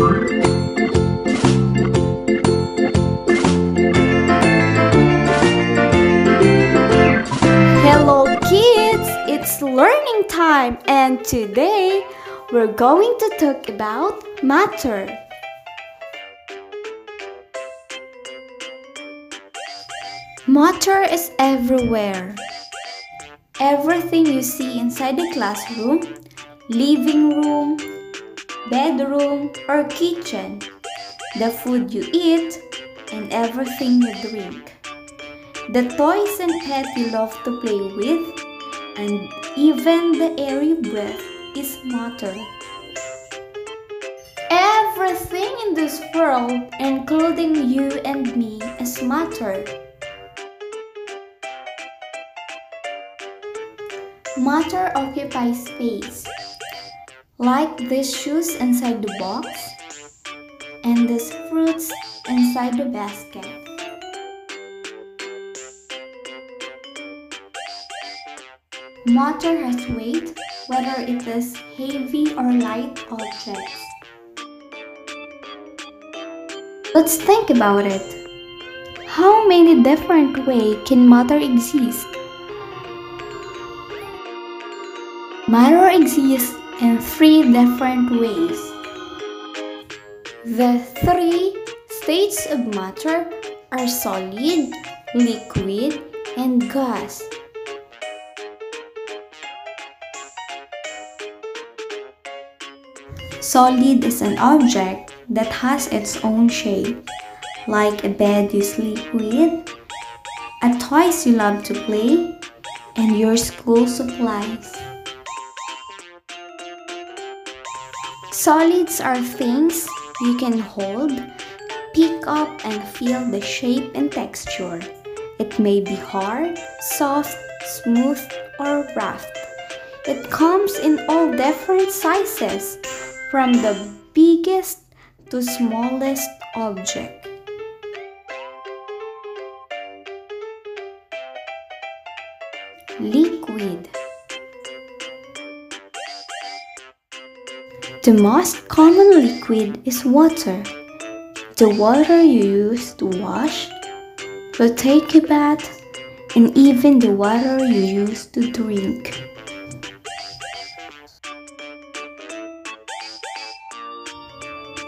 Hello kids, it's learning time and today we're going to talk about matter. Matter is everywhere. Everything you see inside the classroom, living room, bedroom, or kitchen, the food you eat, and everything you drink. The toys and pets you love to play with, and even the air you breathe is matter. Everything in this world, including you and me, is matter. Matter occupies space, like these shoes inside the box and these fruits inside the basket. Matter has weight, whether it is heavy or light objects. Let's think about it. How many different ways can matter exist? Matter exists in three different ways. The three states of matter are solid, liquid, and gas. Solid is an object that has its own shape, like a bed you sleep with, a toys you love to play, and your school supplies. Solids are things you can hold, pick up, and feel the shape and texture. It may be hard, soft, smooth, or rough. It comes in all different sizes, from the biggest to smallest object. Liquid The most common liquid is water. The water you use to wash, to take a bath, and even the water you use to drink.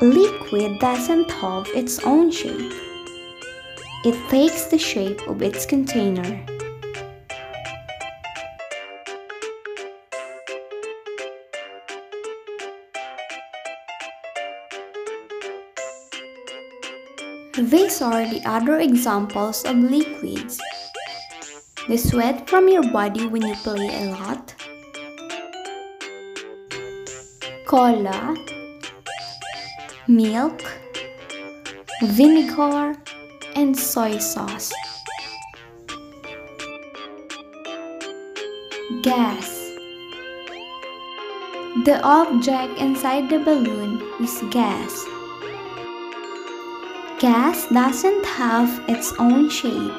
Liquid doesn't have its own shape. It takes the shape of its container. These are the other examples of liquids. The sweat from your body when you play a lot. Cola. Milk. Vinegar. And soy sauce. Gas. The object inside the balloon is gas. Gas doesn't have its own shape.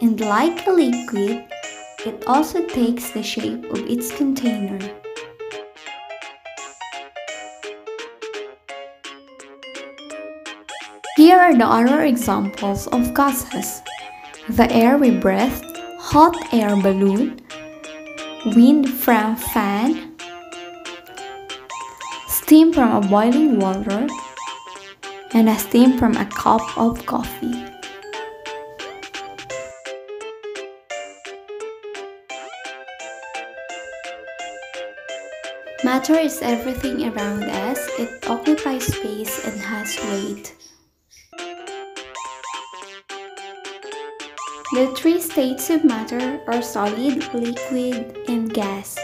And like a liquid, it also takes the shape of its container. Here are the other examples of gases. The air we breathe, hot air balloon, wind from fan, steam from a boiling water, and a steam from a cup of coffee. Matter is everything around us. It occupies space and has weight. The three states of matter are solid, liquid, and gas.